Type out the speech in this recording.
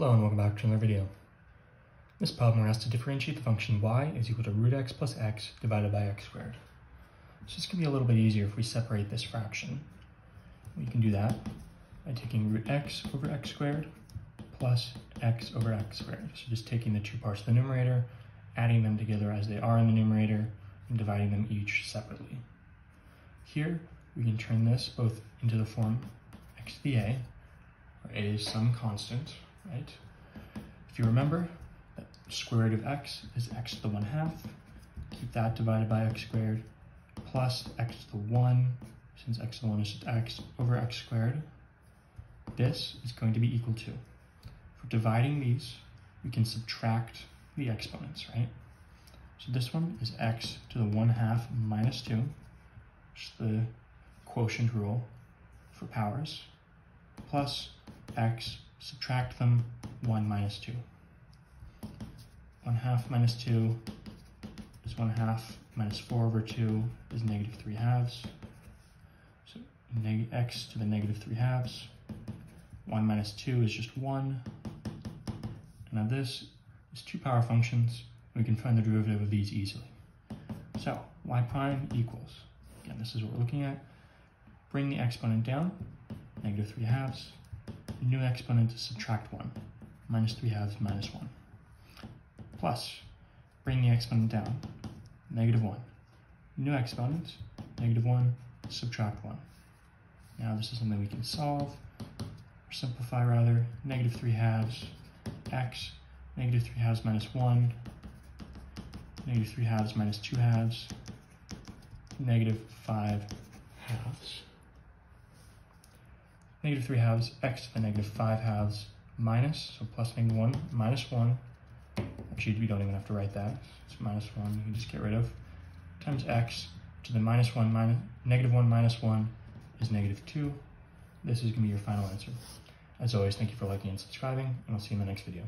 Hello and welcome back to another video. This problem we're asked to differentiate the function y is equal to root x plus x divided by x squared. So going to be a little bit easier if we separate this fraction. We can do that by taking root x over x squared plus x over x squared. So just taking the two parts of the numerator, adding them together as they are in the numerator, and dividing them each separately. Here we can turn this both into the form x to the a, where a is some constant, right? If you remember, that square root of x is x to the 1 half. Keep that divided by x squared plus x to the 1, since x to the 1 is just x over x squared. This is going to be equal to. For dividing these, we can subtract the exponents, right? So this one is x to the 1 half minus 2, which is the quotient rule for powers, plus x subtract them, 1 minus 2. 1 half minus 2 is 1 half minus 4 over 2 is negative 3 halves. So x to the negative 3 halves. 1 minus 2 is just 1. And now this is two power functions. We can find the derivative of these easily. So y prime equals, again, this is what we're looking at. Bring the exponent down, negative 3 halves, new exponent is subtract 1. Minus 3 halves minus 1. Plus, bring the exponent down. Negative 1. New exponent, negative 1, subtract 1. Now this is something we can solve, or simplify rather. Negative 3 halves, x, negative 3 halves minus 1, negative 3 halves minus 2 halves, negative 5 halves negative 3 halves, x to the negative 5 halves, minus, so plus negative 1, minus 1. Actually, we don't even have to write that. It's minus 1, you can just get rid of. Times x to the minus 1, minus, negative 1 minus 1 is negative 2. This is going to be your final answer. As always, thank you for liking and subscribing, and I'll see you in the next video.